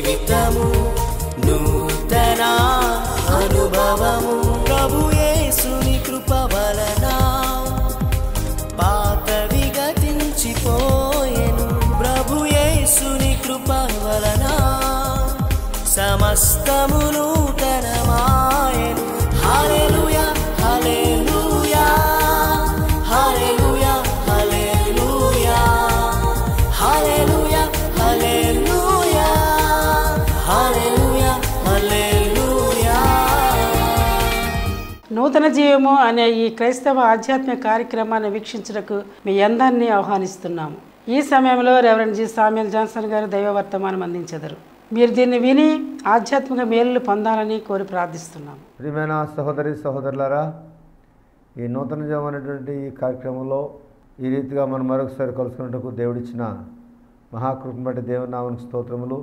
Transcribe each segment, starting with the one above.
evitamos. నూతన జీవము అనే ఈ క్రైస్తవ ఆధ్యాత్మిక కార్యక్రమాన్ని వీక్షించుటకు మీ అందరినీ ఆహ్వానిస్తున్నాము. ఈ సమయంలో రెవరెండ్ జి సామ్యుల్ జాన్సన్ గారు దైవ వర్తమానం అందించెదరు. మీరు దీన్ని విని ఆధ్యాత్మిక మేలులు పొందాలని కోరి ప్రార్థిస్తున్నాము. ప్రియమైన సహోదరి సహోదరులారా ఈ నూతన జీవం అనేటువంటి ఈ కార్యక్రమంలో ఈ రీతిగా మనం మరొకసారి కలుసుకున్నట్టుకు దేవుడిచ్చిన మహాకృపను బట్టి దేవుని స్తోత్రములు.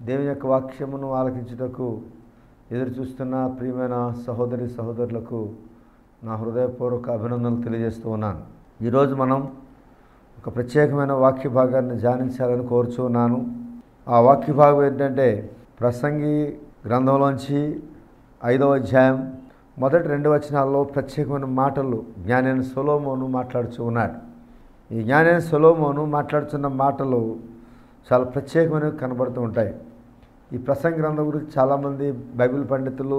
దేవుని యొక్క వాక్యమును ఆలకించుటకు ఎదురు చూస్తున్న ప్రియమైన సహోదరి సహోదరులకు నా హృదయపూర్వక అభినందనలు తెలియజేస్తూ ఉన్నాను. ఈరోజు మనం ఒక ప్రత్యేకమైన వాక్య భాగాన్ని ధ్యానించాలని కోరుచూ ఉన్నాను. ఆ వాక్య భాగం ఏంటంటే ప్రసంగి గ్రంథంలోంచి ఐదవ అధ్యాయం మొదటి రెండు వచనాల్లో ప్రత్యేకమైన మాటలు జ్ఞానైన సొలోమోను మాట్లాడుచూ ఉన్నాడు. ఈ జ్ఞానైన సొలోమోను మాట్లాడుతున్న మాటలు చాలా ప్రత్యేకమైనవి కనబడుతూ ఉంటాయి. ఈ ప్రసంగ గ్రంథం గురించి చాలామంది బైబిల్ పండితులు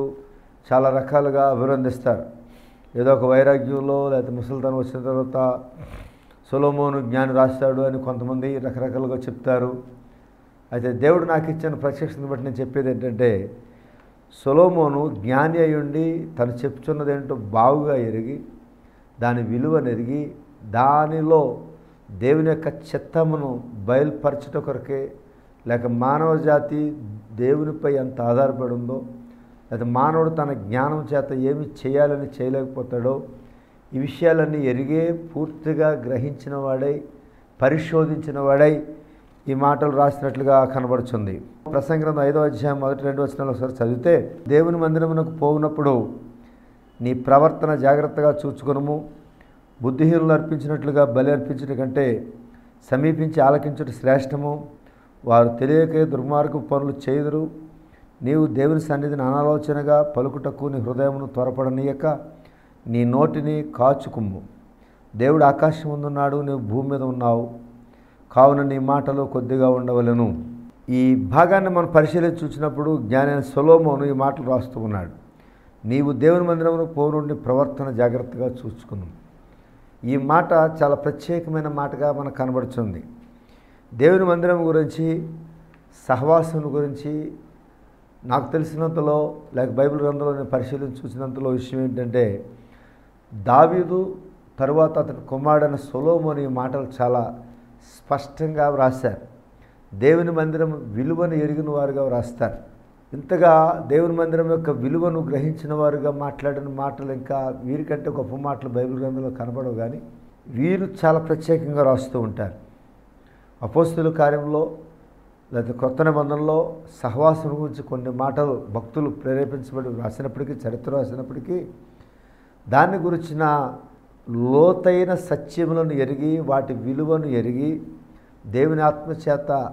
చాలా రకాలుగా అభినందిస్తారు. ఏదో ఒక వైరాగ్యంలో లేకపోతే ముసలితనం వచ్చిన తర్వాత సొలోమోను జ్ఞాని రాస్తాడు అని కొంతమంది రకరకాలుగా చెప్తారు. అయితే దేవుడు నాకు ఇచ్చిన ప్రత్యక్షతను బట్టి నేను చెప్పేది ఏంటంటే సొలోమోను జ్ఞాని అయ్యుండి ఉండి తను చెప్తున్నది ఏంటో బాగుగా ఎరిగి దాని విలువను ఎరిగి దానిలో దేవుని యొక్క చిత్తమును బయలుపరచట కొరకే లేక మానవ జాతి దేవునిపై ఎంత ఆధారపడి ఉందో లేదా మానవుడు తన జ్ఞానం చేత ఏమి చేయాలని చేయలేకపోతాడో ఈ విషయాలన్నీ ఎరిగే పూర్తిగా గ్రహించిన వాడై పరిశోధించిన వాడై ఈ మాటలు రాసినట్లుగా కనబడుతుంది ప్రసంగం ఐదో అధ్యాయం మొదటి రెండు వచనాలు ఒకసారి చదివితే దేవుని మందిరమునకు పోవునప్పుడు నీ ప్రవర్తన జాగ్రత్తగా చూచుకునము. బుద్ధిహీనులు అర్పించినట్లుగా బలి అర్పించట కంటే సమీపించి ఆలకించడం శ్రేష్టము. వారు తెలియకే దుర్మార్గ పనులు చేయుదురు. నీవు దేవుని సన్నిధిని అనాలోచనగా పలుకుటకు నీ హృదయమును త్వరపడనీయక నీ నోటిని కాచుకుమ్ము. దేవుడు ఆకాశం ముందున్నాడు నీవు భూమి మీద ఉన్నావు. కావున నీ మాటలు కొద్దిగా ఉండవలను. ఈ భాగాన్ని మనం పరిశీలించి చూసినప్పుడు జ్ఞానైన సొలోమోను ఈ మాటలు రాస్తూ ఉన్నాడు. నీవు దేవుని మందిరమును పోనుండి ప్రవర్తన జాగ్రత్తగా చూసుకున్నాం ఈ మాట చాలా ప్రత్యేకమైన మాటగా మనకు కనబడుతుంది దేవుని మందిరం గురించి సహవాసం గురించి నాకు తెలిసినంతలో లేక బైబిల్ గ్రంథంలో నేను పరిశీలించి చూసినంతలో విషయం ఏంటంటే దావీదు తరువాత అతని కుమారుడైన సొలోమోని మాటలు చాలా స్పష్టంగా వ్రాశారు. దేవుని మందిరం విలువను ఎరిగిన వారుగా వ్రాస్తారు. ఇంతగా దేవుని మందిరం యొక్క విలువను గ్రహించిన వారుగా మాట్లాడిన మాటలు ఇంకా వీరికంటే గొప్ప మాటలు బైబిల్ గ్రంథంలో కనపడవు కానీ వీరు చాలా ప్రత్యేకంగా రాస్తూ ఉంటారు. అపోస్తుల కార్యంలో లేదా కొత్త నిబంధనలో సహవాసం గురించి కొన్ని మాటలు భక్తులు ప్రేరేపించబడి రాసినప్పటికీ చరిత్ర రాసినప్పటికీ దాన్ని గురించిన లోతైన సత్యములను ఎరిగి వాటి విలువను ఎరిగి దేవుని ఆత్మచేత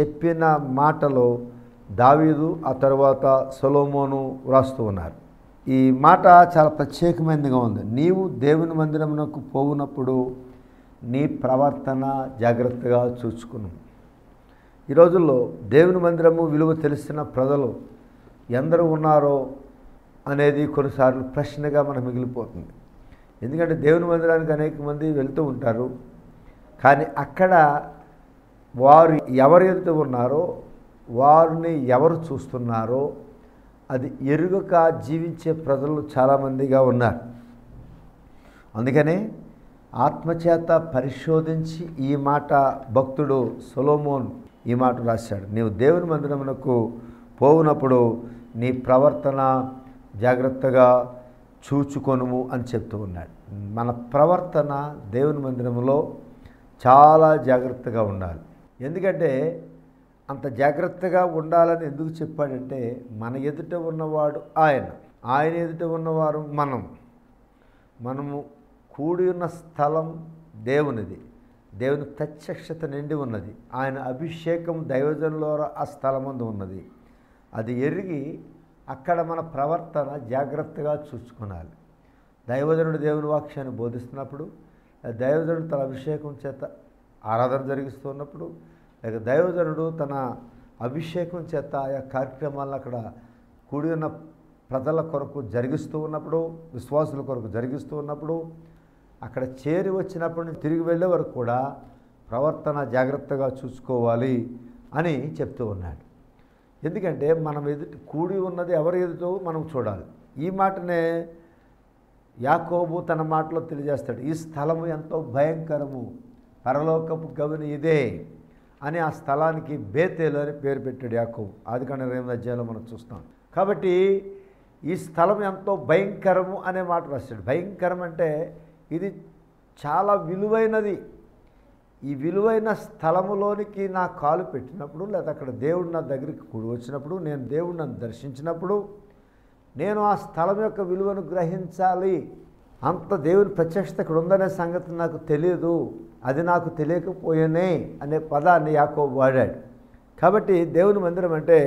చెప్పిన మాటలో దావీదు ఆ తర్వాత సొలోమోను వ్రాస్తూ ఉన్నారు. ఈ మాట చాలా ప్రత్యేకమైనదిగా ఉంది. నీవు దేవుని మందిరమునకు పోవునప్పుడు నీ ప్రవర్తన జాగ్రత్తగా చూసుకును ఈ రోజుల్లో దేవుని మందిరము విలువ తెలిసిన ప్రజలు ఎందరు ఉన్నారో అనేది కొన్నిసార్లు ప్రశ్నగా మనకు మిగిలిపోతుంది. ఎందుకంటే దేవుని మందిరానికి అనేక మంది వెళ్తూ ఉంటారు. కానీ అక్కడ వారు ఎవరు ఎదుట ఉన్నారో వారిని ఎవరు చూస్తున్నారో అది ఎరుగక జీవించే ప్రజలు చాలామందిగా ఉన్నారు. అందుకనే ఆత్మచేత పరిశోధించి ఈ మాట భక్తుడు సొలోమోన్ ఈ మాట రాశాడు. నీవు దేవుని మందిరమునకు పోవునప్పుడు నీ ప్రవర్తన జాగ్రత్తగా చూచుకొనుము అని చెప్తూ ఉన్నాడు. మన ప్రవర్తన దేవుని మందిరంలో చాలా జాగ్రత్తగా ఉండాలి. ఎందుకంటే అంత జాగ్రత్తగా ఉండాలని ఎందుకు చెప్పాడంటే మన ఎదుట ఉన్నవాడు ఆయన ఆయన ఎదుట ఉన్నవారు మనం. మనము కూడి ఉన్న స్థలం దేవునిది. దేవుని ప్రత్యక్షత నిండి ఉన్నది. ఆయన అభిషేకం దైవజనులో ఆ స్థలమందు ఉన్నది. అది ఎరిగి అక్కడ మన ప్రవర్తన జాగ్రత్తగా చూసుకునాలి. దైవజనుడు దేవుని వాక్యాన్ని బోధిస్తున్నప్పుడు దైవజనుడు తన అభిషేకం చేత ఆరాధన జరిగిస్తున్నప్పుడు లేక దైవజనుడు తన అభిషేకం చేత ఆయా కార్యక్రమాలను అక్కడ కూడి ఉన్న ప్రజల కొరకు జరిగిస్తూ ఉన్నప్పుడు విశ్వాసుల కొరకు జరిగిస్తూ ఉన్నప్పుడు అక్కడ చేరి వచ్చినప్పటి నుంచి తిరిగి వెళ్ళే వరకు కూడా ప్రవర్తన జాగ్రత్తగా చూసుకోవాలి అని చెప్తూ ఉన్నాడు. ఎందుకంటే మనం ఎదుటి కూడి ఉన్నది ఎవరి ఎదుటో మనం చూడాలి. ఈ మాటనే యాకోబు తన మాటలో తెలియజేస్తాడు. ఈ స్థలము ఎంతో భయంకరము. పరలోకపు గవిని ఇదే అని ఆ స్థలానికి బేతేలు అని పేరు పెట్టాడు యాకోబు. ఆదికాండ కానీ ఎనిమిది అధ్యాయంలో మనం చూస్తాం కాబట్టి ఈ స్థలం ఎంతో భయంకరము అనే మాట రాశాడు. భయంకరం అంటే ఇది చాలా విలువైనది. ఈ విలువైన స్థలములోనికి నా కాలు పెట్టినప్పుడు లేదా అక్కడ దేవుడు నా దగ్గరికి కూడి వచ్చినప్పుడు నేను దేవుడు నన్ను దర్శించినప్పుడు నేను ఆ స్థలం యొక్క విలువను గ్రహించాలి. అంత దేవుని ప్రత్యక్షత ఇక్కడ ఉందనే సంగతి నాకు తెలియదు అది నాకు తెలియకపోయేనే అనే పదాన్ని యాకోబు వాడాడు. కాబట్టి దేవుని మందిరం అంటే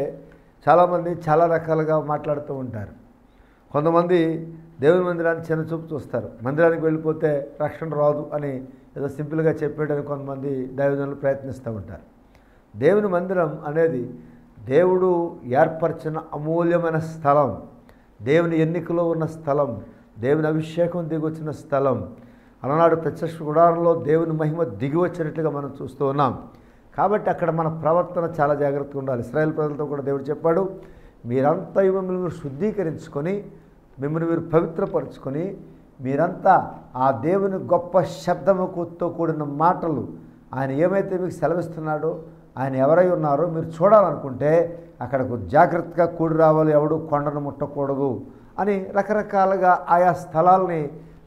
చాలామంది చాలా రకాలుగా మాట్లాడుతూ ఉంటారు. కొంతమంది దేవుని మందిరాన్ని చిన్న చూపు చూస్తారు మందిరానికి వెళ్ళిపోతే రక్షణ రాదు అని ఏదో సింపుల్గా చెప్పేయడానికి కొంతమంది దైవజనులు ప్రయత్నిస్తూ ఉంటారు. దేవుని మందిరం అనేది దేవుడు ఏర్పరిచిన అమూల్యమైన స్థలం. దేవుని ఎన్నికలో ఉన్న స్థలం. దేవుని అభిషేకం దిగొచ్చిన స్థలం. అలనాడు ప్రత్యక్ష గుడారంలో దేవుని మహిమ దిగి వచ్చినట్లుగా మనం చూస్తూ ఉన్నాం. కాబట్టి అక్కడ మన ప్రవర్తన చాలా జాగ్రత్తగా ఉండాలి. ఇస్రాయల్ ప్రజలతో కూడా దేవుడు చెప్పాడు మీరంతా మిమ్మల్ని శుద్ధీకరించుకొని మిమ్మల్ని మీరు పవిత్రపరుచుకొని మీరంతా ఆ దేవుని గొప్ప శబ్దముతో కూడిన మాటలు ఆయన ఏమైతే మీకు సెలవిస్తున్నాడో ఆయన ఎవరై ఉన్నారో మీరు చూడాలనుకుంటే అక్కడకు జాగ్రత్తగా కూడి రావాలి ఎవడు కొండను ముట్టకూడదు అని రకరకాలుగా ఆయా స్థలాల్ని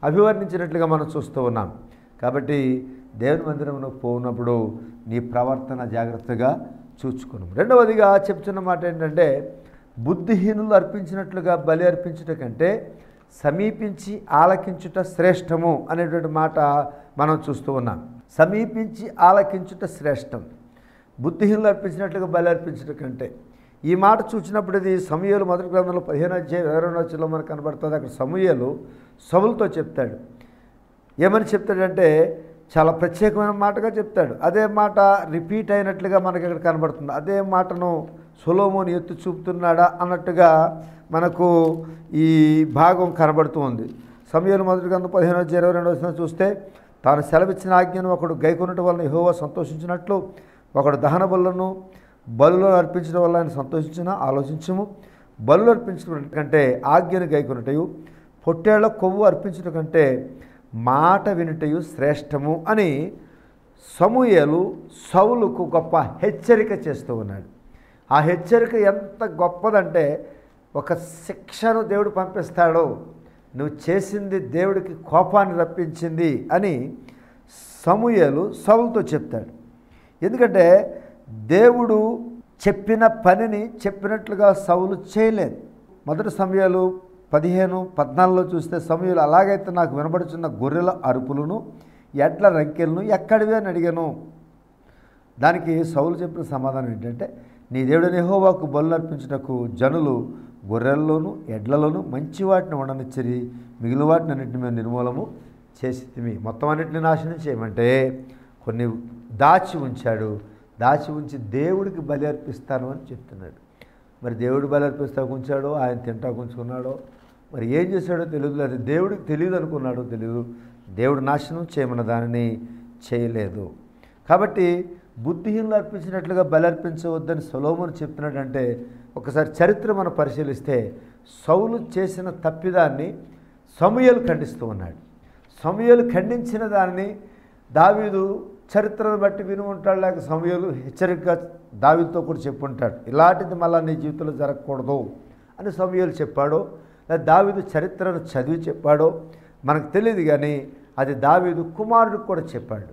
అభివర్ణించినట్లుగా మనం చూస్తూ ఉన్నాం. కాబట్టి దేవుని మందిరంలో పోనప్పుడు నీ ప్రవర్తన జాగ్రత్తగా చూచుకున్నాం రెండవదిగా చెప్తున్న మాట ఏంటంటే బుద్ధిహీనులు అర్పించినట్లుగా బలి అర్పించుట కంటే సమీపించి ఆలకించుట శ్రేష్టము అనేటువంటి మాట మనం చూస్తూ ఉన్నాం. సమీపించి ఆలకించుట శ్రేష్టం బుద్ధిహీనులు అర్పించినట్లుగా బలి అర్పించడం కంటే. ఈ మాట చూసినప్పుడు ఇది సమూహలు మొదటి గ్రంథంలో పదిహేను అధ్యాయం ఇరవై రెండు మనకు కనబడుతుంది. అక్కడ సమూహలు సవులతో చెప్తాడు. ఏమని చెప్తాడంటే చాలా ప్రత్యేకమైన మాటగా చెప్తాడు. అదే మాట రిపీట్ అయినట్లుగా మనకి ఇక్కడ కనబడుతుంది. అదే మాటను సొలోమోని ఎత్తు చూపుతున్నాడా అన్నట్టుగా మనకు ఈ భాగం కనబడుతూ ఉంది. సమయాలు మొదటి గ్రంథం పదిహేను వచ్చి ఇరవై రెండు వచ్చిన చూస్తే తాను సెలవిచ్చిన ఆజ్ఞను ఒకడు గైకొనటం వలన యహోవా సంతోషించినట్లు ఒకడు దహన బలులను బలులను అర్పించడం వల్ల ఆయన సంతోషించిన? ఆలోచించము. బలు అర్పించడం కంటే ఆజ్ఞను గైకొనటయు పొట్టేళ్ళ కొవ్వు అర్పించడం కంటే మాట వినుటయు శ్రేష్టము అని సమూయలు సౌలుకు గొప్ప హెచ్చరిక చేస్తూ ఉన్నాడు. ఆ హెచ్చరిక ఎంత గొప్పదంటే ఒక శిక్షను దేవుడు పంపిస్తాడో. నువ్వు చేసింది దేవుడికి కోపాన్ని రప్పించింది అని సమూయలు సవులతో చెప్తాడు. ఎందుకంటే దేవుడు చెప్పిన పనిని చెప్పినట్లుగా సౌలు చేయలేదు. మొదటి సమయాలు పదిహేను పద్నాలుగులో చూస్తే సమయాలు అలాగైతే నాకు వినబడుచున్న గొర్రెల అరుపులను ఎడ్ల రంకెలను ఎక్కడివి అని అడిగాను. దానికి సౌలు చెప్పిన సమాధానం ఏంటంటే నీ దేవుడు నెహోవాకు బలు అర్పించుటకు జనులు గొర్రెల్లోనూ ఎడ్లలోనూ మంచి వాటిని ఉండనిచ్చరి మిగిలిన వాటిని అన్నింటిని మేము నిర్మూలము చేసి మొత్తం అన్నింటిని నాశనం చేయమంటే కొన్ని దాచి ఉంచాడు. దాచి ఉంచి దేవుడికి బలి అర్పిస్తాను అని చెప్తున్నాడు. మరి దేవుడు బలి అర్పిస్తా ఉంచాడో ఆయన తింటా ఉంచుకున్నాడో మరి ఏం చేశాడో తెలియదు లేదు దేవుడికి తెలియదు అనుకున్నాడో తెలియదు దేవుడు నాశనం చేయమన్న దానిని చేయలేదు. కాబట్టి బుద్ధిహీనులు అర్పించినట్లుగా బలర్పించవద్దని సొలోమును చెప్తున్నాడంటే ఒకసారి చరిత్ర మనం పరిశీలిస్తే సౌలు చేసిన తప్పిదాన్ని సమయలు ఖండిస్తూ ఉన్నాడు. సమయలు ఖండించిన దాన్ని దావీదు చరిత్రను బట్టి విని ఉంటాడు లేక సమయలు హెచ్చరికగా దావీదుతో కూడా చెప్పుంటాడు ఇలాంటిది మళ్ళీ నీ జీవితంలో జరగకూడదు అని సమయలు చెప్పాడో లేదా దావీదు చరిత్రను చదివి చెప్పాడో మనకు తెలియదు కానీ అది దావీదు కుమారుడికి కూడా చెప్పాడు.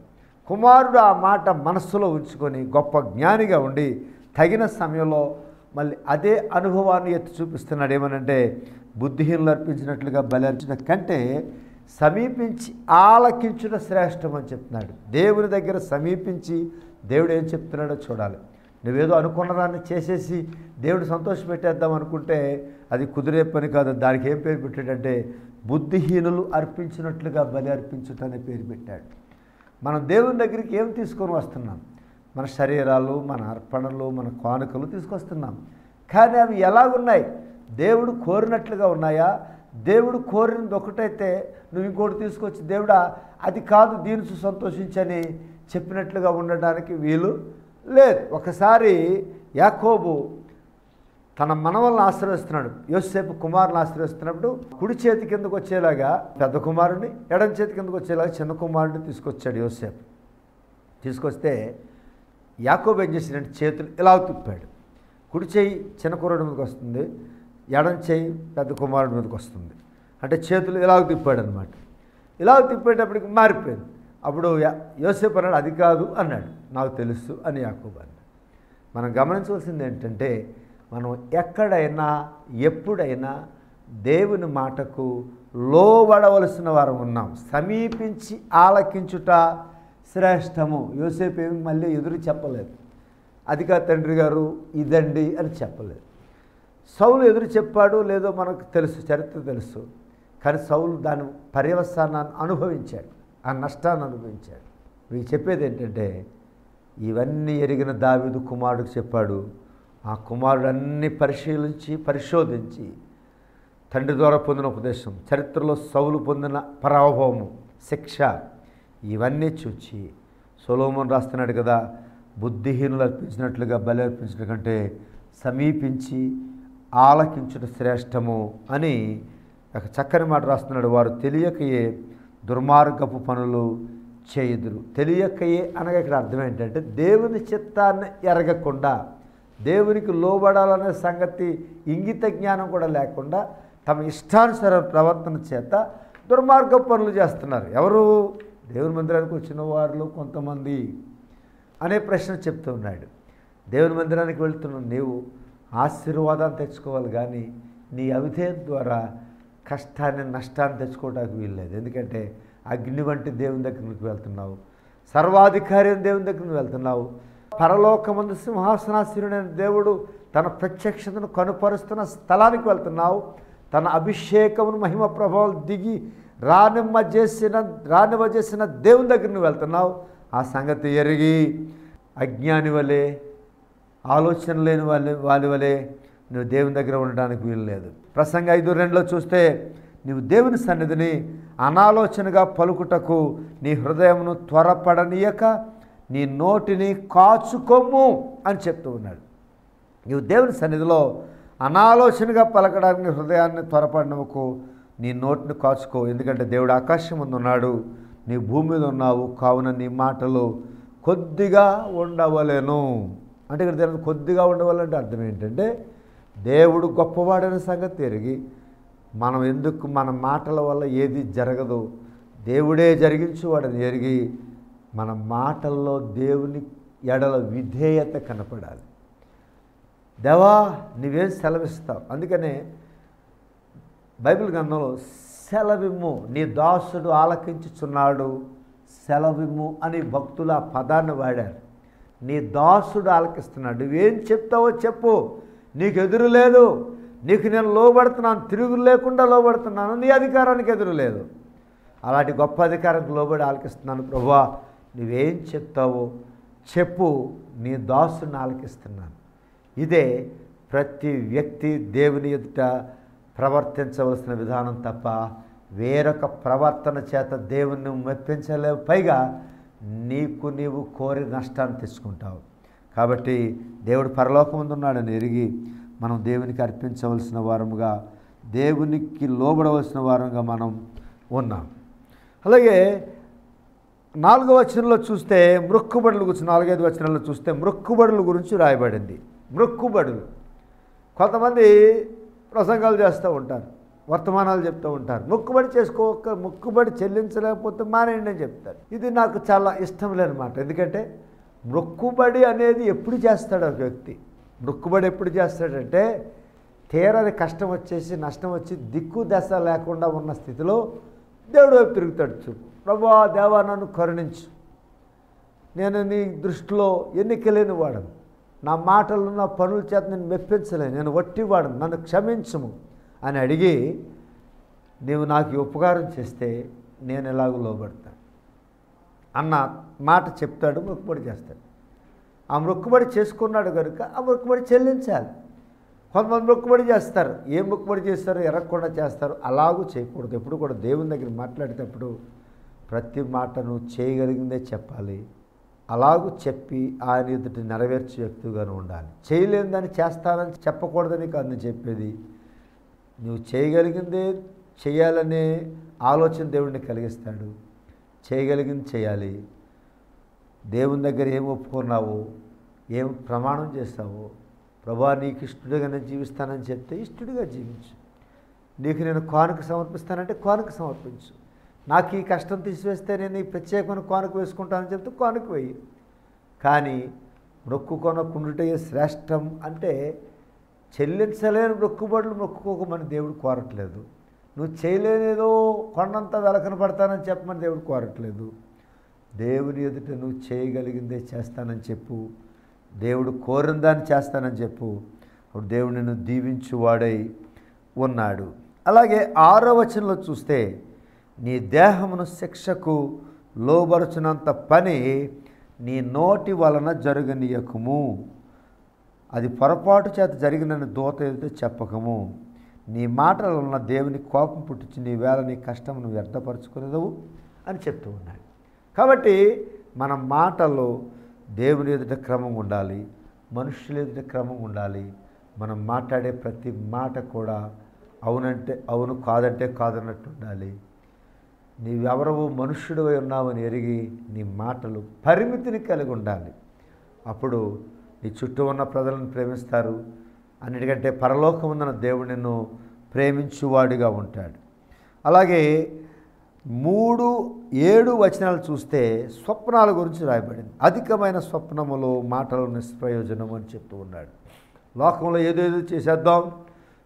కుమారుడు ఆ మాట మనస్సులో ఉంచుకొని గొప్ప జ్ఞానిగా ఉండి తగిన సమయంలో మళ్ళీ అదే అనుభవాన్ని ఎత్తి చూపిస్తున్నాడు. ఏమనంటే బుద్ధిహీనులు అర్పించినట్లుగా బలి కంటే సమీపించి ఆలకించుట శ్రేష్టం అని చెప్తున్నాడు. దేవుని దగ్గర సమీపించి దేవుడు ఏం చెప్తున్నాడో చూడాలి. నువ్వేదో అనుకున్న దాన్ని చేసేసి దేవుడు సంతోషపెట్టేద్దాం అనుకుంటే అది కుదిరే పని కాదు. దానికి ఏం పేరు పెట్టాడంటే బుద్ధిహీనులు అర్పించినట్లుగా బలి అర్పించుట అనే పేరు పెట్టాడు. మనం దేవుని దగ్గరికి ఏం తీసుకొని వస్తున్నాం? మన శరీరాలు మన అర్పణలు మన కానుకలు తీసుకొస్తున్నాం. కానీ అవి ఎలాగున్నాయి? దేవుడు కోరినట్లుగా ఉన్నాయా? దేవుడు కోరినది ఒకటైతే నువ్వు ఇంకోటి తీసుకొచ్చి దేవుడా అది కాదు దీని సంతోషించని చెప్పినట్లుగా ఉండడానికి వీలు లేదు. ఒకసారి యాకోబు తన మనవల్ని ఆశ్రయిస్తున్నాడు. యోసేపు కుమారుని ఆశ్రయిస్తున్నప్పుడు కుడి చేతి కిందకు వచ్చేలాగా పెద్ద కుమారుని ఎడం చేతి కిందకు వచ్చేలాగా చిన్న కుమారుడిని తీసుకొచ్చాడు యోసేపు. తీసుకొస్తే యాకోబు ఏం చేసినట్టు చేతులు ఇలా తిప్పాడు. కుడి చేయి చిన్న కుర్రాడి మీదకి వస్తుంది ఎడం చేయి పెద్ద కుమారుడి మీదకి వస్తుంది. అంటే చేతులు ఇలా తిప్పాడు అనమాట ఇలా తిప్పేటప్పటికి మారిపోయింది. అప్పుడు యోసేపు అన్నాడు అది కాదు అన్నాడు. నాకు తెలుసు అని యాకోబు అన్నాడు. మనం గమనించవలసింది ఏంటంటే మనం ఎక్కడైనా ఎప్పుడైనా దేవుని మాటకు లోబడవలసిన వారం ఉన్నాం. సమీపించి ఆలకించుట శ్రేష్టము. యోసేపు ఏమి మళ్ళీ ఎదురు చెప్పలేదు. అది తండ్రి గారు ఇదండి అని చెప్పలేదు. సౌలు ఎదురు చెప్పాడు లేదో మనకు తెలుసు చరిత్ర తెలుసు. కానీ సౌలు దాని పర్యవసానాన్ని అనుభవించాడు. ఆ నష్టాన్ని అనుభవించాడు. మీకు చెప్పేది ఏంటంటే ఇవన్నీ ఎరిగిన దావిదు కుమారుడికి చెప్పాడు ఆ కుమారుడు అన్ని పరిశీలించి పరిశోధించి తండ్రి ద్వారా పొందిన ఉపదేశం చరిత్రలో సౌలు పొందిన పరాభవము శిక్ష ఇవన్నీ చూచి సొలోమన్ రాస్తున్నాడు కదా బుద్ధిహీనులు అర్పించినట్లుగా బలి అర్పించడం కంటే సమీపించి ఆలకించుట శ్రేష్టము అని ఒక చక్కని మాట రాస్తున్నాడు. వారు తెలియకయే దుర్మార్గపు పనులు చేయుదురు. తెలియకయే అనగా ఇక్కడ అర్థం ఏంటంటే దేవుని చిత్తాన్ని ఎరగకుండా దేవునికి లోబడాలనే సంగతి ఇంగిత జ్ఞానం కూడా లేకుండా తమ ఇష్టానుసార ప్రవర్తన చేత దుర్మార్గ పనులు చేస్తున్నారు. ఎవరు? దేవుని మందిరానికి వచ్చిన వారిలో కొంతమంది అనే ప్రశ్న చెప్తూ ఉన్నాడు. దేవుని మందిరానికి వెళ్తున్న నీవు ఆశీర్వాదాన్ని తెచ్చుకోవాలి కానీ నీ అవిధేయం ద్వారా కష్టాన్ని నష్టాన్ని తెచ్చుకోవడానికి వీల్లేదు. ఎందుకంటే అగ్ని వంటి దేవుని దగ్గరికి వెళ్తున్నావు. సర్వాధికారి దేవుని దేవుని దగ్గరికి వెళ్తున్నావు. పరలోకమందు సింహాసనాశీనుడైన దేవుడు తన ప్రత్యక్షతను కనుపరుస్తున్న స్థలానికి వెళ్తున్నావు. తన అభిషేకమును మహిమ ప్రభావం దిగి రానిమ్మ చేసిన రానివ్వ చేసిన దేవుని దగ్గర నువ్వు వెళ్తున్నావు. ఆ సంగతి ఎరిగి అజ్ఞాని వలె ఆలోచన లేని వాళ్ళ వాళ్ళ వలె నువ్వు దేవుని దగ్గర ఉండడానికి వీలు లేదు ప్రసంగ ఐదు రెండులో చూస్తే నువ్వు దేవుని సన్నిధిని అనాలోచనగా పలుకుటకు నీ హృదయమును త్వరపడనీయక నీ నోటిని కాచుకొమ్ము అని చెప్తూ ఉన్నాడు. నీవు దేవుని సన్నిధిలో అనాలోచనగా పలకడానికి నీ హృదయాన్ని త్వరపడినకు నీ నోటిని కాచుకో. ఎందుకంటే దేవుడు ఆకాశం ముందు ఉన్నాడు నీ భూమి మీద ఉన్నావు కావున నీ మాటలు కొద్దిగా ఉండవలేను. అంటే ఇక్కడ దేవుడు కొద్దిగా ఉండవాలంటే అర్థం ఏంటంటే దేవుడు గొప్పవాడైన సంగతి తిరిగి మనం ఎందుకు మన మాటల వల్ల ఏది జరగదు దేవుడే జరిగించువాడని ఎరిగి మన మాటల్లో దేవుని ఎడల విధేయత కనపడాలి. దేవా నువ్వేం సెలవిస్తావు? అందుకనే బైబిల్ గ్రంథంలో సెలవిమ్ము నీ దాసుడు ఆలకించుచున్నాడు సెలవిమ్ము అని భక్తులు ఆ పదాన్ని వాడారు. నీ దాసుడు ఆలకిస్తున్నాడు. నువ్వేం చెప్తావో చెప్పు. నీకు ఎదురు లేదు. నీకు నేను లోబడుతున్నాను. తిరుగు లేకుండా లోబడుతున్నాను. నీ అధికారానికి ఎదురు లేదు. అలాంటి గొప్ప అధికారానికి లోబడి ఆలకిస్తున్నాను ప్రభువా నువ్వేం చెప్తావో చెప్పు నీ దాసుని ఆలకిస్తున్నాను. ఇదే ప్రతి వ్యక్తి దేవుని ఎదుట ప్రవర్తించవలసిన విధానం తప్ప వేరొక ప్రవర్తన చేత దేవుణ్ణి మెప్పించలేవు పైగా నీకు నీవు కోరి నష్టాన్ని తెచ్చుకుంటావు. కాబట్టి దేవుడు పరలోకముందున్నాడని ఎరిగి మనం దేవునికి అర్పించవలసిన వారముగా దేవునికి లోబడవలసిన వారంగా మనం ఉన్నాం. అలాగే నాలుగో వచనంలో చూస్తే మృక్కుబడుల గురించి నాలుగైదు వచనంలో చూస్తే మృక్కుబడుల గురించి రాయబడింది. మృక్కుబడులు. కొంతమంది ప్రసంగాలు చేస్తూ ఉంటారు వర్తమానాలు చెప్తూ ఉంటారు. మొక్కుబడి చేసుకోక మొక్కుబడి చెల్లించలేకపోతే మానేయండి అని చెప్తారు. ఇది నాకు చాలా ఇష్టం లేనమాట ఎందుకంటే మొక్కుబడి అనేది ఎప్పుడు చేస్తాడు ఒక వ్యక్తి? మొక్కుబడి ఎప్పుడు చేస్తాడంటే తీరని కష్టం వచ్చేసి నష్టం వచ్చి దిక్కు దశ లేకుండా ఉన్న స్థితిలో దేవుడు వైపు తిరుగుతాడు చూపు ప్రభా దేవా నన్ను కరుణించు. నేను నీ దృష్టిలో ఎన్నికలేని వాడను. నా మాటలు నా పనుల చేత నేను మెప్పించలేను. నేను వట్టివాడను. నన్ను క్షమించము అని అడిగి నీవు నాకు ఉపకారం చేస్తే నేను ఎలాగో లోబడతాను. అన్న మాట చెప్తాడు మొక్కుబడి చేస్తాడు. ఆ మొక్కుబడి చేసుకున్నాడు కనుక ఆ మొక్కుబడి చెల్లించాలి. కొంతమంది మొక్కుబడి చేస్తారు. ఏం మొక్కుబడి చేస్తారో ఎరగకుండా చేస్తారు అలాగూ చేయకూడదు. ఎప్పుడు కూడా దేవుని దగ్గర మాట్లాడేటప్పుడు ప్రతి మాటను చేయగలిగిందే చెప్పాలి. అలాగూ చెప్పి ఆయన ఎదుటి నెరవేర్చే వ్యక్తిగాను ఉండాలి. చేయలేని దాన్ని చేస్తానని చెప్పకూడదని కాదు నేను చెప్పేది. నువ్వు చేయగలిగిందే చేయాలనే ఆలోచన దేవుడిని కలిగిస్తాడు. చేయగలిగింది చేయాలి. దేవుని దగ్గర ఏం ఒప్పుకున్నావో? ఏం ప్రమాణం చేస్తావో? ప్రభా నీకు ఇష్టడుగా నేను జీవిస్తానని చెప్తే ఇష్టడుగా జీవించు. నీకు నేను కానుక సమర్పిస్తానంటే కానుక సమర్పించు. నాకు ఈ కష్టం తీసివేస్తే నేను ఈ ప్రత్యేకమైన కానుక వేసుకుంటానని చెప్తే కానుక వేయి. కానీ మొక్కుకొనకుండుటే శ్రేష్టం అంటే చెల్లించలేని మొక్కుబడులు మొక్కుకోకమని దేవుడు కోరట్లేదు. నువ్వు చేయలేనేదో కొండంత వెలకన పడతానని చెప్పమని దేవుడు కోరట్లేదు. దేవుని ఎదుట నువ్వు చేయగలిగిందే చేస్తానని చెప్పు. దేవుడు కోరిన దాన్ని చేస్తానని చెప్పు. అప్పుడు దేవుడు నిన్ను దీవించువాడై ఉన్నాడు. అలాగే ఆరో వచనంలో చూస్తే నీ దేహమును శిక్షకు లోబరుచినంత పని నీ నోటి వలన జరగనీయకము. అది పొరపాటు చేత జరిగినని దూత ఎదుట చెప్పకము. నీ మాటల వలన దేవుని కోపం పుట్టించి నీ వేళ నీ కష్టమును వ్యర్థపరచుకునేదవు అని చెప్తూ ఉన్నాడు. కాబట్టి మన మాటల్లో దేవుని ఎదుట క్రమం ఉండాలి మనుషుల ఎదుట క్రమం ఉండాలి. మనం మాట్లాడే ప్రతి మాట కూడా అవునంటే అవును కాదంటే కాదన్నట్టు ఉండాలి. నీవెవరవు మనుష్యుడవై ఉన్నావని ఎరిగి నీ మాటలు పరిమితిని కలిగి ఉండాలి. అప్పుడు నీ చుట్టూ ఉన్న ప్రజలను ప్రేమిస్తారు. అన్నిటికంటే పరలోకముందన దేవుడు నిన్ను ప్రేమించువాడిగా ఉంటాడు. అలాగే మూడు ఏడు వచనాలు చూస్తే స్వప్నాల గురించి రాయబడింది. అధికమైన స్వప్నములు మాటలు నిష్ప్రయోజనం అని చెప్తూ ఉన్నాడు. లోకంలో ఏదేదో చేసేద్దాం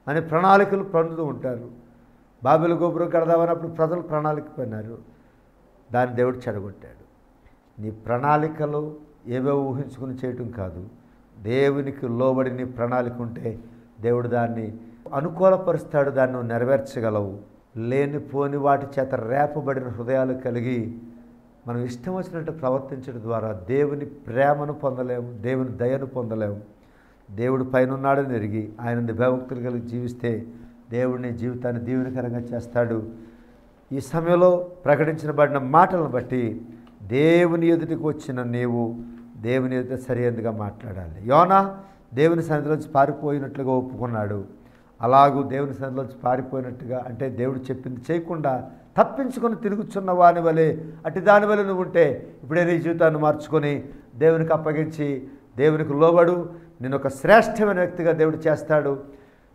అని ప్రణాళికలు పన్నుతూ ఉంటారు. బాబిల గోపురం కడదామన్నప్పుడు ప్రజలు ప్రణాళిక పోయినారు దాన్ని దేవుడు చెడగొట్టాడు. నీ ప్రణాళికలు ఏవో ఊహించుకుని చేయటం కాదు. దేవునికి లోబడి నీ ప్రణాళిక ఉంటే దేవుడు దాన్ని అనుకూలపరుస్తాడు దాన్ని నెరవేర్చగలవు. లేనిపోని వాటి చేత రేపబడిన హృదయాలు కలిగి మనం ఇష్టం వచ్చినట్టు ప్రవర్తించడం ద్వారా దేవుని ప్రేమను పొందలేము దేవుని దయను పొందలేము. దేవుడు పైన ఉన్నాడని ఎరిగి ఆయన భయభక్తులు కలిగి జీవిస్తే దేవుడిని జీవితాన్ని దీవెనకరంగా చేస్తాడు. ఈ సమయంలో ప్రకటించబడిన మాటలను బట్టి దేవుని ఎదుటికి వచ్చిన నీవు దేవుని ఎదుట సరైనదిగా మాట్లాడాలి. యోనా దేవుని సన్నిధిలోంచి పారిపోయినట్లుగా ఒప్పుకున్నాడు. అలాగూ దేవుని సన్నిధిలోంచి పారిపోయినట్టుగా అంటే దేవుడు చెప్పింది చేయకుండా తప్పించుకొని తిరుగుచున్న వాని వలె అటు దాని వలె నువ్వు ఉంటే ఇప్పుడే నీ జీవితాన్ని మార్చుకొని దేవునికి అప్పగించి దేవునికి లోబడు నేను ఒక శ్రేష్టమైన వ్యక్తిగా దేవుడు చేస్తాడు.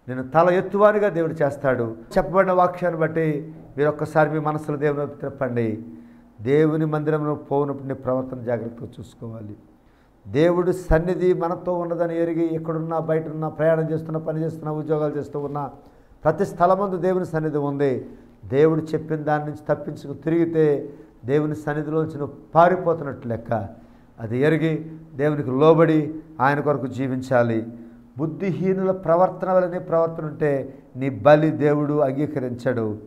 నేను తల ఎత్తువానిగా దేవుడు చేస్తాడు. చెప్పబడిన వాక్యాన్ని బట్టి మీరు ఒక్కసారి మీ మనసులో దేవుని తిప్పండి దేవుని మందిరంలో పోనప్పుడు నీ ప్రవర్తన జాగ్రత్తగా చూసుకోవాలి. దేవుడు సన్నిధి మనతో ఉన్నదని ఎరిగి ఎక్కడున్నా బయట ఉన్నా ప్రయాణం చేస్తున్నా పని చేస్తున్నా ఉద్యోగాలు చేస్తూ ఉన్నా ప్రతి స్థలమందు దేవుని సన్నిధి ఉంది. దేవుడు చెప్పిన దాని నుంచి తప్పించుకు తిరిగితే దేవుని సన్నిధిలోంచి నువ్వు పారిపోతున్నట్టు లెక్క. అది ఎరిగి దేవునికి లోబడి ఆయన కొరకు జీవించాలి. బుద్ధిహీనుల ప్రవర్తన వలనే ప్రవర్తన ఉంటే నీ బలి దేవుడు అంగీకరించడు.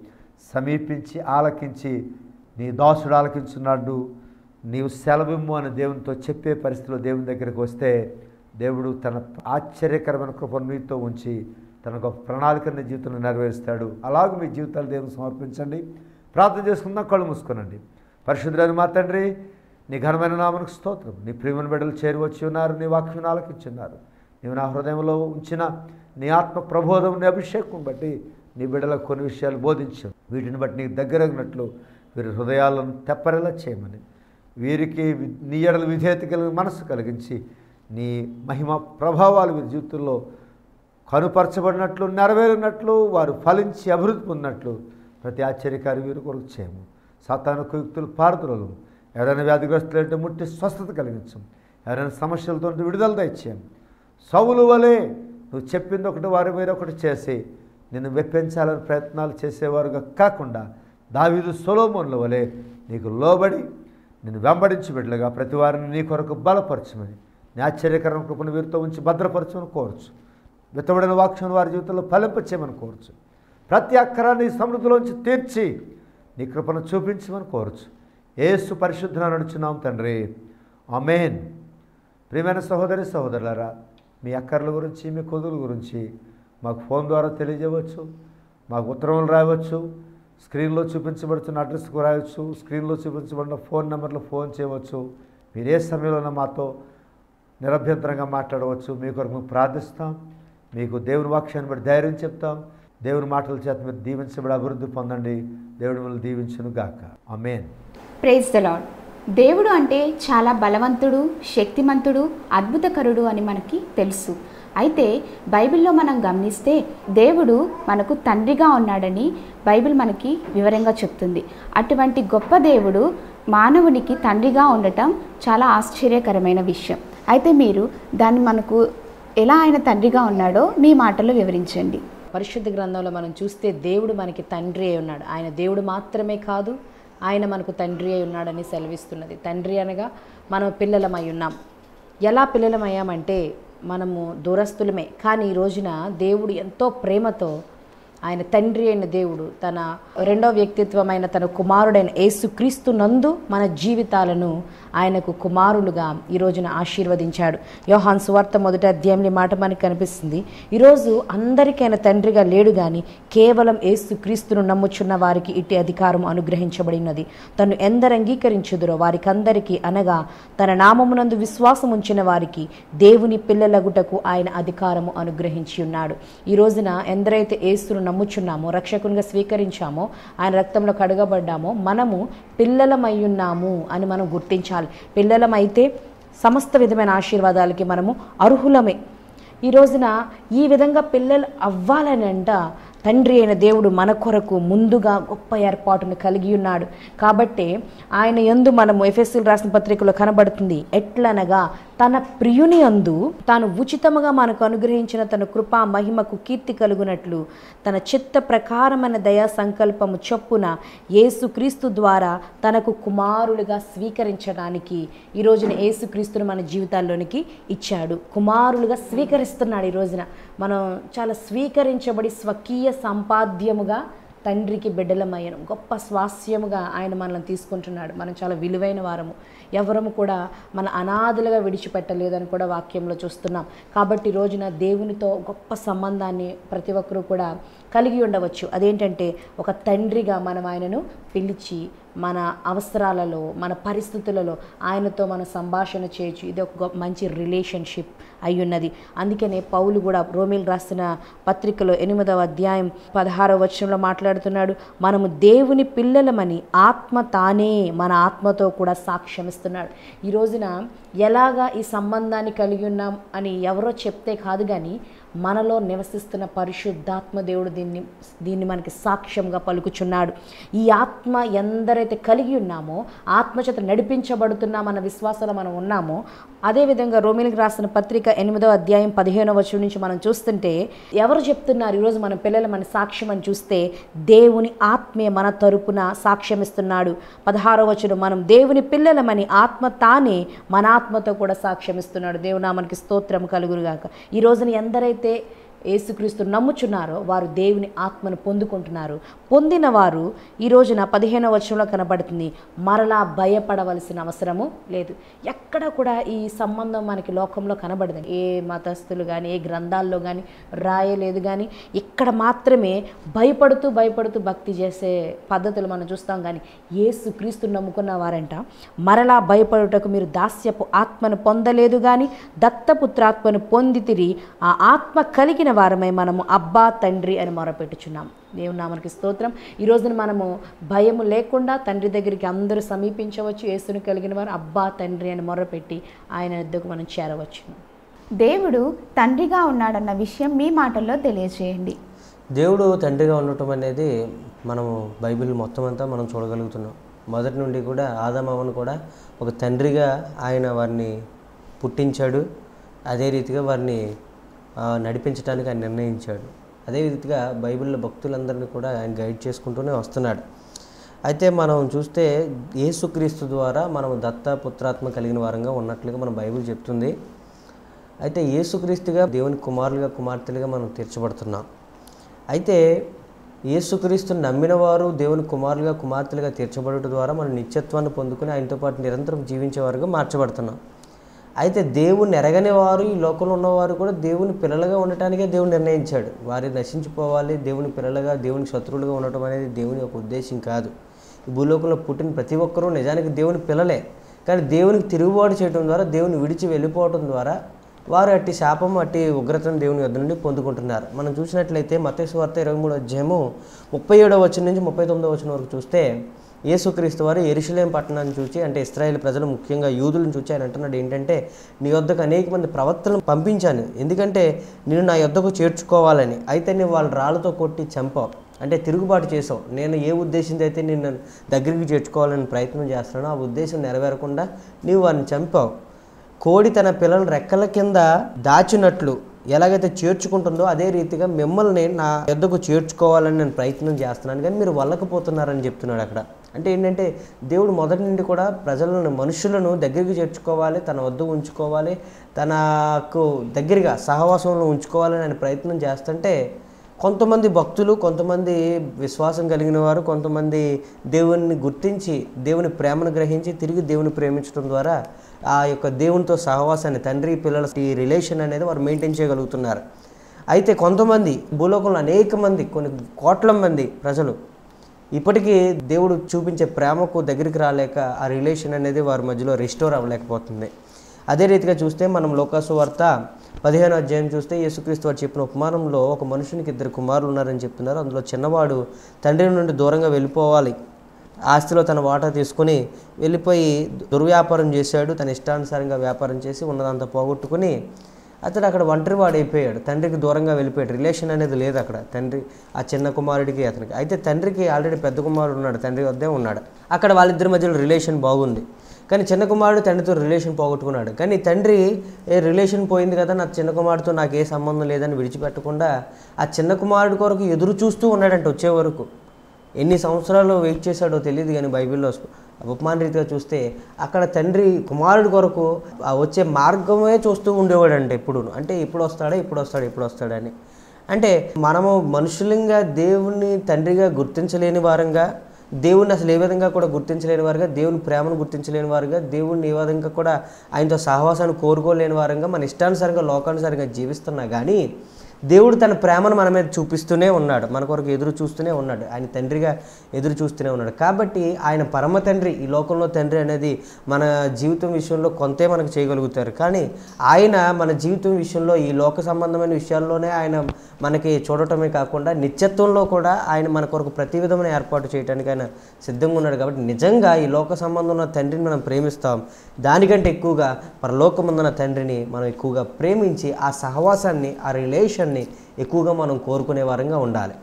సమీపించి ఆలకించి నీ దాసుడు ఆలకించున్నాడు. నీవు సెలవిమ్ము అని దేవునితో చెప్పే పరిస్థితిలో దేవుని దగ్గరికి వస్తే దేవుడు తన ఆశ్చర్యకరమైన కృపను మీతో ఉంచి తన గొప్ప ప్రణాళికని జీవితంలో నెరవేరుస్తాడు. అలాగే మీ జీవితాలు దేవుని సమర్పించండి. ప్రార్థన చేసుకుందాం కళ్ళు మూసుకోనండి. పరిశుద్ధులని మా తండ్రి నీ ఘనమైన నామనకు స్తోత్రం. నీ ప్రియమని బిడ్డలు చేరువచ్చి ఉన్నారు నీ వాక్యం ఆలకించున్నారు నీవు నా హృదయంలో ఉంచిన నీ ఆత్మ ప్రబోధం నీ అభిషేకం బట్టి నీ బిడ్డలకు కొన్ని విషయాలు బోధించావు వీటిని బట్టి నీకు దగ్గరగినట్లు వీరి హృదయాలను తెప్పరేలా చేయమని. వీరికి నీ ఎడల విధేయత కలిగి మనసు కలిగించి నీ మహిమ ప్రభావాలు వీరి జీవితంలో కనుపరచబడినట్లు నెరవేరినట్లు వారు ఫలించి అభివృద్ధి పొందినట్లు ప్రతి ఆశ్చర్యకారి వీరు కొరకు చేయము. సాతాను కుయుక్తులు ఏదైనా ఎవరైనా వ్యాధిగ్రస్తులు అంటే ముట్టి స్వస్థత కలిగించం ఎవరైనా సమస్యలతో విడుదల దయచేయం సౌలు వలె నువ్వు చెప్పింది ఒకటి వారి మీద ఒకటి చేసి నిన్ను వెప్పించాలని ప్రయత్నాలు చేసేవారుగా కాకుండా దావీదు సొలోమోన్ల వలె నీకు లోబడి నేను వెంబడించి బిడ్డలుగా ప్రతి వారిని నీ కొరకు బలపరచమని నీ ఆశ్చర్యకరణ కృపను వీరితో ఉంచి భద్రపరచమని కోరచ్చు విత్తబడిన వాక్యం వారి జీవితంలో ఫలింపచేయమని కోరచ్చు ప్రతి అక్కరాన్ని సమృద్ధిలోంచి తీర్చి నీ కృపను చూపించమని కోరచ్చు ఏసు పరిశుద్ధన నడుచున్నాం తండ్రి. అమేన్ ప్రియమైన సహోదరి సహోదరులరా మీ అక్కర్ల గురించి మీ కొదుల గురించి మాకు ఫోన్ ద్వారా తెలియజేయవచ్చు మాకు ఉత్తరములు రాయవచ్చు స్క్రీన్లో చూపించబడుతున్న అడ్రస్కు రాయవచ్చు స్క్రీన్లో చూపించబడిన ఫోన్ నెంబర్లో ఫోన్ చేయవచ్చు. మీరు ఏ సమయంలోనూ మాతో నిరభ్యంతరంగా మాట్లాడవచ్చు. మీ కొరకు మేము ప్రార్థిస్తాం. మీకు దేవుని వాక్యాన్ని బట్టి ధైర్యం చెప్తాం. దేవుని మాటల చేత మీరు దీవించబడి అభివృద్ధి పొందండి. దేవుడు మిమ్మల్ని దీవించును గాక అమేన్ ప్రైజ్ ద లాడ్ దేవుడు అంటే చాలా బలవంతుడు శక్తిమంతుడు అద్భుతకరుడు అని మనకి తెలుసు. అయితే బైబిల్లో మనం గమనిస్తే దేవుడు మనకు తండ్రిగా ఉన్నాడని బైబిల్ మనకి వివరంగా చెప్తుంది. అటువంటి గొప్ప దేవుడు మానవునికి తండ్రిగా ఉండటం చాలా ఆశ్చర్యకరమైన విషయం. అయితే మీరు దాన్ని మనకు ఎలా ఆయన తండ్రిగా ఉన్నాడో మీ మాటలో వివరించండి. పరిశుద్ధ గ్రంథంలో మనం చూస్తే దేవుడు మనకి తండ్రి అయి ఉన్నాడు. ఆయన దేవుడు మాత్రమే కాదు ఆయన మనకు తండ్రి అయి ఉన్నాడని సెలవిస్తున్నది. తండ్రి అనగా మనం పిల్లలమై ఉన్నాం. ఎలా పిల్లలమయ్యామంటే మనము దూరస్తులమే కానీ ఈ రోజున దేవుడు ఎంతో ప్రేమతో ఆయన తండ్రి అయిన దేవుడు తన రెండో వ్యక్తిత్వమైన తన కుమారుడైన యేసుక్రీస్తు నందు మన జీవితాలను ఆయనకు కుమారులుగా ఈ రోజున ఆశీర్వదించాడు. యోహాన్ సువార్త మొదట అధ్యాయంలో మాట మనకు కనిపిస్తుంది. ఈరోజు అందరికీ ఆయన తండ్రిగా లేడు కానీ కేవలం యేసుక్రీస్తును నమ్ముచున్న వారికి ఇట్టి అధికారం అనుగ్రహించబడినది. తను ఎందరు అంగీకరించుదురో వారికందరికీ అనగా తన నామమునందు విశ్వాసం ఉంచిన వారికి దేవుని పిల్లలగుటకు ఆయన అధికారము అనుగ్రహించి ఉన్నాడు. ఈ రోజున ఎందరైతే యేసును నమ్ముచున్నామో రక్షకునిగా స్వీకరించామో ఆయన రక్తంలో కడగబడ్డామో మనము పిల్లలమయ్యున్నాము అని మనం గుర్తించాలి. పిల్లలమైతే సమస్త విధమైన ఆశీర్వాదాలకి మనము అర్హులమే. ఈ రోజున ఈ విధంగా పిల్లలు అవ్వాలని అంట తండ్రి అయిన దేవుడు మన కొరకు ముందుగా గొప్ప ఏర్పాటును కలిగి ఉన్నాడు. కాబట్టి ఆయన ఎందు మనము ఎఫ్ఎస్సీలు రాసిన పత్రికలో కనబడుతుంది ఎట్లనగా తన ప్రియుని అందు తాను ఉచితముగా మనకు అనుగ్రహించిన తన కృపా మహిమకు కీర్తి కలుగునట్లు తన చిత్త ప్రకారమైన దయా సంకల్పము చొప్పున యేసుక్రీస్తు ద్వారా తనకు కుమారులుగా స్వీకరించడానికి ఈ రోజున యేసుక్రీస్తును మన జీవితాల్లోనికి ఇచ్చాడు. కుమారులుగా స్వీకరిస్తున్నాడు ఈ రోజున. మనం చాలా స్వీకరించబడి స్వకీయ సంపాద్యముగా తండ్రికి బిడ్డలమయ్యను గొప్ప స్వాస్యముగా ఆయన మనల్ని తీసుకుంటున్నాడు. మనం చాలా విలువైన వారము. ఎవరము కూడా మన అనాథలుగా విడిచిపెట్టలేదని కూడా వాక్యంలో చూస్తున్నాం. కాబట్టి రోజున దేవునితో గొప్ప సంబంధాన్ని ప్రతి ఒక్కరూ కూడా కలిగి ఉండవచ్చు. అదేంటంటే ఒక తండ్రిగా మనం ఆయనను పిలిచి మన అవసరాలలో మన పరిస్థితులలో ఆయనతో మన సంభాషణ చేయొచ్చు. ఇది ఒక మంచి రిలేషన్షిప్. అయ్యున్నది. అందుకనే పౌలు కూడా రోమిల్ రాసిన పత్రికలో ఎనిమిదవ అధ్యాయం పదహారవ వచనంలో మాట్లాడుతున్నాడు మనము దేవుని పిల్లలమని ఆత్మ తానే మన ఆత్మతో కూడా సాక్ష్యమిస్తున్నాడు ఈ రోజున ఎలాగా ఈ సంబంధాన్ని కలిగి ఉన్నాం అని ఎవరో చెప్తే కాదు కానీ మనలో నివసిస్తున్న పరిశుద్ధాత్మ దేవుడు దీన్ని దీన్ని మనకి సాక్ష్యంగా పలుకుచున్నాడు. ఈ ఆత్మ ఎందరైతే కలిగి ఉన్నామో ఆత్మచేత నడిపించబడుతున్నామన్న విశ్వాసంలో మనం ఉన్నామో అదేవిధంగా రోమిలికి రాసిన పత్రిక ఎనిమిదో అధ్యాయం పదిహేనో వర్షం నుంచి మనం చూస్తుంటే ఎవరు చెప్తున్నారు ఈరోజు మన పిల్లలు మన సాక్ష్యం అని చూస్తే దేవుని ఆత్మే మన తరపున సాక్ష్యమిస్తున్నాడు. పదహారో వచనం మనం దేవుని పిల్లలమని ఆత్మ తానే మన ఆత్మతో కూడా సాక్ష్యం ఇస్తున్నాడు దేవునా మనకి స్తోత్రం కలుగురుగాక ఈ రోజున ఎందరైతే gente ఏసుక్రీస్తు నమ్ముచున్నారో వారు దేవుని ఆత్మను పొందుకుంటున్నారు. పొందిన వారు ఈ రోజున పదిహేనవ వచనంలో కనబడుతుంది మరలా భయపడవలసిన అవసరము లేదు. ఎక్కడ కూడా ఈ సంబంధం మనకి లోకంలో కనబడదు. ఏ మతస్థులు కానీ ఏ గ్రంథాల్లో కానీ రాయలేదు కానీ ఇక్కడ మాత్రమే భయపడుతూ భయపడుతూ భక్తి చేసే పద్ధతులు మనం చూస్తాం. కానీ ఏసుక్రీస్తు నమ్ముకున్న వారంట మరలా భయపడుటకు మీరు దాస్యపు ఆత్మను పొందలేదు కానీ దత్తపుత్రాత్మను పొందితిరి ఆ ఆత్మ కలిగిన వారమై మనము అబ్బా తండ్రి అని మొరపెట్టుచున్నాం. దేవుని నామనికి స్తోత్రం. ఈ రోజున మనము భయము లేకుండా తండ్రి దగ్గరికి అందరూ సమీపించవచ్చు. యేసుని కలిగిన వారు అబ్బా తండ్రి అని మొరపెట్టి ఆయన వద్దకు మనం చేరవచ్చు. దేవుడు తండ్రిగా ఉన్నాడన్న విషయం మీ మాటల్లో తెలియజేయండి. దేవుడు తండ్రిగా ఉండటం అనేది మనము బైబిల్ మొత్తం అంతా మనం చూడగలుగుతున్నాం. మొదటి నుండి కూడా ఆదామవను కూడా ఒక తండ్రిగా ఆయన వారిని పుట్టించాడు. అదే రీతిగా వారిని నడిపించడానికి ఆయన నిర్ణయించాడు. అదే రీతిగా బైబిల్లో భక్తులందరినీ కూడా ఆయన గైడ్ చేసుకుంటూనే వస్తున్నాడు. అయితే మనం చూస్తే యేసుక్రీస్తు ద్వారా మనం దత్త పుత్రాత్మ కలిగిన వారంగా ఉన్నట్లుగా మన బైబిల్ చెప్తుంది. అయితే యేసుక్రీస్తుగా దేవుని కుమారులుగా కుమార్తెలుగా మనం తీర్చబడుతున్నాం. అయితే యేసుక్రీస్తుని నమ్మిన వారు దేవుని కుమారులుగా కుమార్తెలుగా తీర్చబడటం ద్వారా మనం నిత్యత్వాన్ని పొందుకుని ఆయనతో పాటు నిరంతరం జీవించేవారుగా మార్చబడుతున్నాం. అయితే దేవుని ఎరగని వారు ఈ లోకంలో ఉన్నవారు కూడా దేవుని పిల్లలుగా ఉండటానికే దేవుడు నిర్ణయించాడు. వారి నశించిపోవాలి దేవుని పిల్లలుగా దేవుని శత్రువులుగా ఉండటం అనేది దేవుని యొక్క ఉద్దేశం కాదు. ఈ భూలోకంలో పుట్టిన ప్రతి ఒక్కరూ నిజానికి దేవుని పిల్లలే. కానీ దేవునికి తిరుగుబాటు చేయడం ద్వారా దేవుని విడిచి వెళ్ళిపోవడం ద్వారా వారు అట్టి శాపం అట్టి ఉగ్రతను దేవుని యొద్ద నుండి పొందుకుంటున్నారు. మనం చూసినట్లయితే మతేశ్వార్త ఇరవై మూడు అధ్యాయము ముప్పై ఏడవ వచ్చిన నుంచి ముప్పై తొమ్మిదవ వచ్చిన వరకు చూస్తే యేసుక్రీస్తు వారు ఎరుషులేం పట్టణాన్ని చూచి అంటే ఇస్రాయేల్ ప్రజలు ముఖ్యంగా యూదులను చూచి ఆయన అంటున్నాడు ఏంటంటే నీ వద్దకు అనేక మంది ప్రవక్తలను పంపించాను. ఎందుకంటే నేను నా యొద్దకు చేర్చుకోవాలని. అయితే నేను వాళ్ళు రాళ్ళతో కొట్టి చంపావు. అంటే తిరుగుబాటు చేసావు. నేను ఏ ఉద్దేశంతో అయితే నేను దగ్గరికి చేర్చుకోవాలని ప్రయత్నం చేస్తున్నానో ఆ ఉద్దేశం నెరవేరకుండా నీవు వారిని చంపావు. కోడి తన పిల్లల రెక్కల కింద దాచినట్లు ఎలాగైతే చేర్చుకుంటుందో అదే రీతిగా మిమ్మల్ని నా ఎద్దకు చేర్చుకోవాలని నేను ప్రయత్నం చేస్తున్నాను. కానీ మీరు వల్లకపోతున్నారని చెప్తున్నాడు అక్కడ. అంటే ఏంటంటే దేవుడు మొదటి నుండి కూడా ప్రజలను మనుషులను దగ్గరికి చేర్చుకోవాలి తన వద్ద ఉంచుకోవాలి తనకు దగ్గరగా సహవాసంలో ఉంచుకోవాలని ఆయన ప్రయత్నం చేస్తుంటే కొంతమంది భక్తులు కొంతమంది విశ్వాసం కలిగిన వారు కొంతమంది దేవుని గుర్తించి దేవుని ప్రేమను గ్రహించి తిరిగి దేవుని ప్రేమించడం ద్వారా ఆ యొక్క దేవునితో సహవాసాన్ని తండ్రి పిల్లల ఈ రిలేషన్ అనేది వారు మెయింటైన్ చేయగలుగుతున్నారు. అయితే కొంతమంది భూలోకంలో అనేక మంది కొన్ని కోట్ల మంది ప్రజలు ఇప్పటికీ దేవుడు చూపించే ప్రేమకు దగ్గరికి రాలేక ఆ రిలేషన్ అనేది వారి మధ్యలో రిస్టోర్ అవ్వలేకపోతుంది. అదే రీతిగా చూస్తే మనం లోకాసు వార్త పదిహేను అధ్యాయం చూస్తే యేసుక్రీస్తు వారు చెప్పిన ఉపమానంలో ఒక మనుషునికి ఇద్దరు కుమారులు ఉన్నారని చెప్తున్నారు. అందులో చిన్నవాడు తండ్రి నుండి దూరంగా వెళ్ళిపోవాలి. ఆస్తిలో తన వాటా తీసుకుని వెళ్ళిపోయి దుర్వ్యాపారం చేశాడు. తన ఇష్టానుసారంగా వ్యాపారం చేసి ఉన్నదంతా పోగొట్టుకుని అతడు అక్కడ ఒంటరి వాడైపోయాడు. తండ్రికి దూరంగా వెళ్ళిపోయాడు. రిలేషన్ అనేది లేదు అక్కడ. తండ్రి ఆ చిన్న కుమారుడికి అతనికి. అయితే తండ్రికి ఆల్రెడీ పెద్ద కుమారుడు ఉన్నాడు. తండ్రి వద్దే ఉన్నాడు. అక్కడ వాళ్ళిద్దరి మధ్యలో రిలేషన్ బాగుంది. కానీ చిన్న కుమారుడు తండ్రితో రిలేషన్ పోగొట్టుకున్నాడు. కానీ తండ్రి ఏ రిలేషన్ పోయింది కదా నా చిన్న కుమారుడితో నాకు ఏ సంబంధం లేదని విడిచిపెట్టకుండా ఆ చిన్న కుమారుడి కొరకు ఎదురు చూస్తూ ఉన్నాడంట వచ్చే వరకు. ఎన్ని సంవత్సరాలు వెయిట్ చేశాడో తెలియదు కానీ బైబిల్లో ఉపమాన రీతిగా చూస్తే అక్కడ తండ్రి కుమారుడి కొరకు వచ్చే మార్గమే చూస్తూ ఉండేవాడండి ఎప్పుడు అంటే ఇప్పుడు వస్తాడా ఇప్పుడు వస్తాడు ఇప్పుడు వస్తాడని అంటే మనము మనుషులంగా దేవుణ్ణి తండ్రిగా గుర్తించలేని వారంగా దేవుణ్ణి అసలు ఏ విధంగా కూడా గుర్తించలేని వారుగా దేవుని ప్రేమను గుర్తించలేని వారుగా దేవుణ్ణి ఏ విధంగా కూడా ఆయనతో సహవాసాన్ని కోరుకోలేని వారంగా మన ఇష్టానుసారంగా లోకానుసారంగా జీవిస్తున్నా కానీ దేవుడు తన ప్రేమను మన మీద చూపిస్తూనే ఉన్నాడు. మన కొరకు ఎదురు చూస్తూనే ఉన్నాడు. ఆయన తండ్రిగా ఎదురు చూస్తూనే ఉన్నాడు. కాబట్టి ఆయన పరమ తండ్రి ఈ లోకంలో తండ్రి అనేది మన జీవితం విషయంలో కొంతే మనకు చేయగలుగుతారు. కానీ ఆయన మన జీవితం విషయంలో ఈ లోక సంబంధమైన విషయాల్లోనే ఆయన మనకి చూడటమే కాకుండా నిత్యత్వంలో కూడా ఆయన మన కొరకు ప్రతి విధమైన ఏర్పాటు చేయడానికి ఆయన సిద్ధంగా ఉన్నాడు. కాబట్టి నిజంగా ఈ లోక సంబంధం ఉన్న తండ్రిని మనం ప్రేమిస్తాం. దానికంటే ఎక్కువగా పరలోకముందున్న తండ్రిని మనం ఎక్కువగా ప్రేమించి ఆ సహవాసాన్ని ఆ రిలేషన్ రిలేషన్ని ఎక్కువగా మనం కోరుకునే వారంగా ఉండాలి.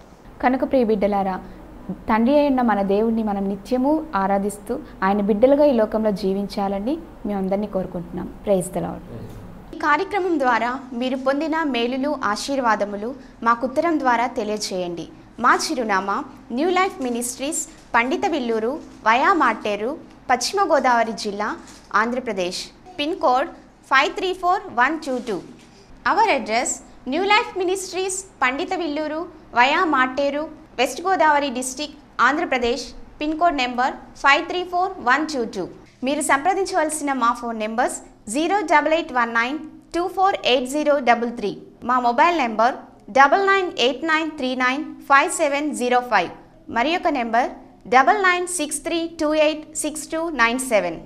కనుక ప్రియ బిడ్డలారా తండ్రి అయిన మన దేవుణ్ణి మనం నిత్యము ఆరాధిస్తూ ఆయన బిడ్డలుగా ఈ లోకంలో జీవించాలని మేము అందరినీ కోరుకుంటున్నాం. లార్డ్ ఈ కార్యక్రమం ద్వారా మీరు పొందిన మేలులు ఆశీర్వాదములు మాకు ఉత్తరం ద్వారా తెలియచేయండి. మా చిరునామా new life ministries Pandita Villuru via Marteru పశ్చిమ గోదావరి జిల్లా Andhra Pradesh. Pin code five three four one two two. Our address new life ministries Pandita Villuru via Matteru west Godavari district Andhra Pradesh pin code number five three four one two two. మీరు సంప్రదించవలసిన మా phone numbers zero double eight one nine two four eight zero double three. మా mobile number double nine eight nine three nine five seven zero five. మరి యొక్క number double nine six three two eight six two nine seven.